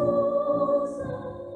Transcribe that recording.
Oh,